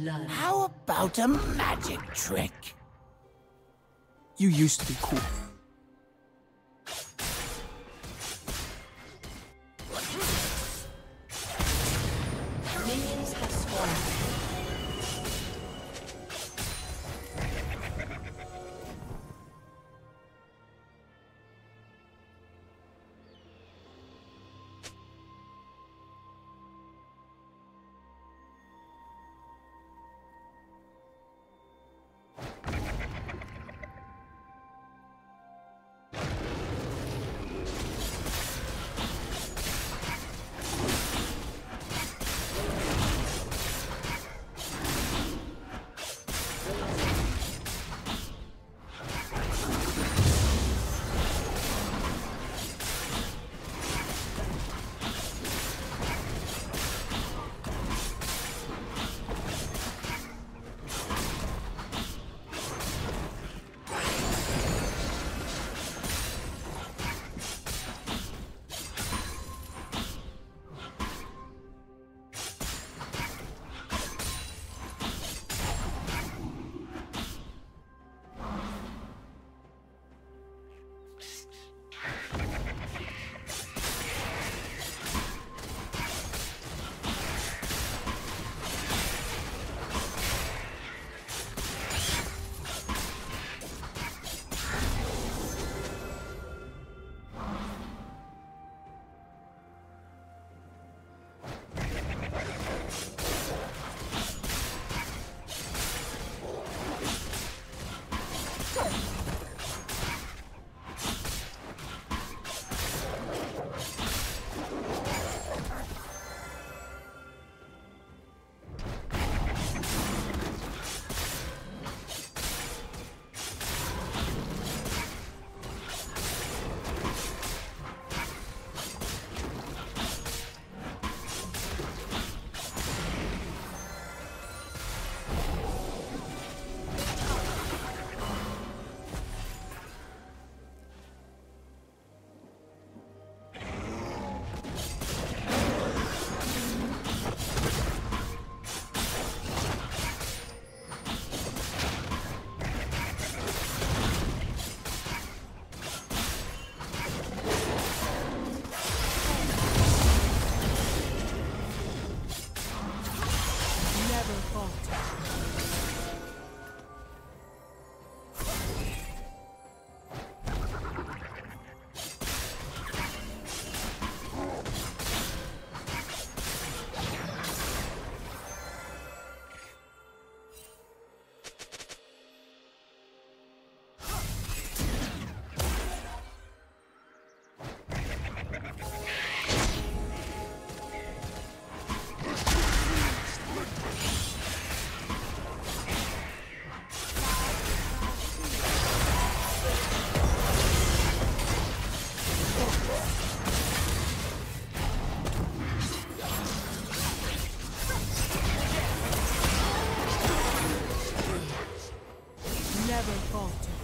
blood. How about a magic trick? You used to be cool. Never falter.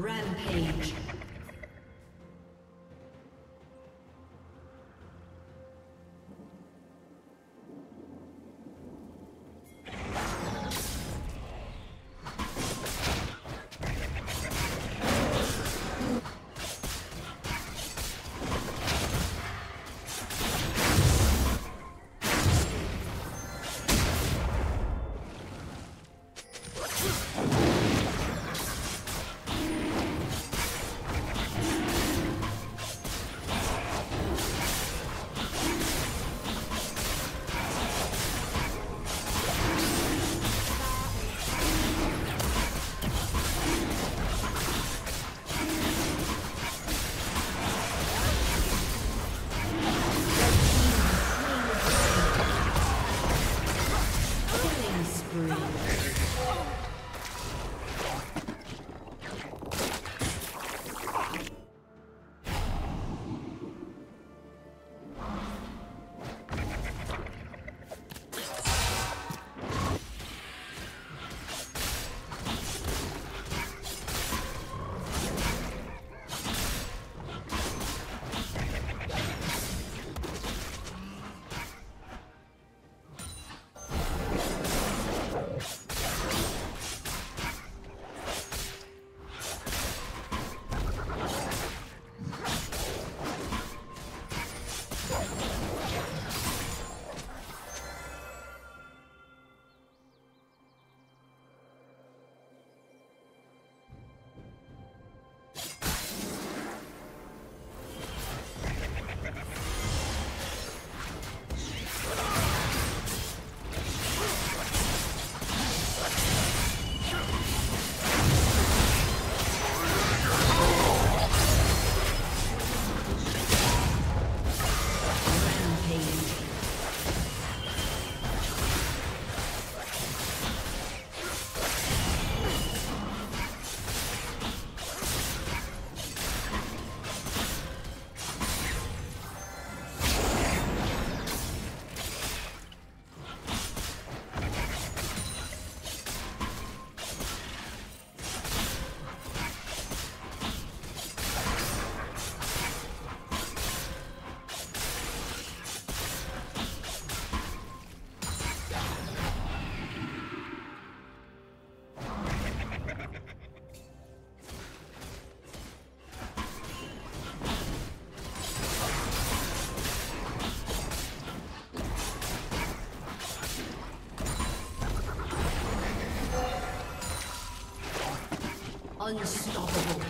Rampage. Unstoppable.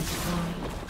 Destroyed.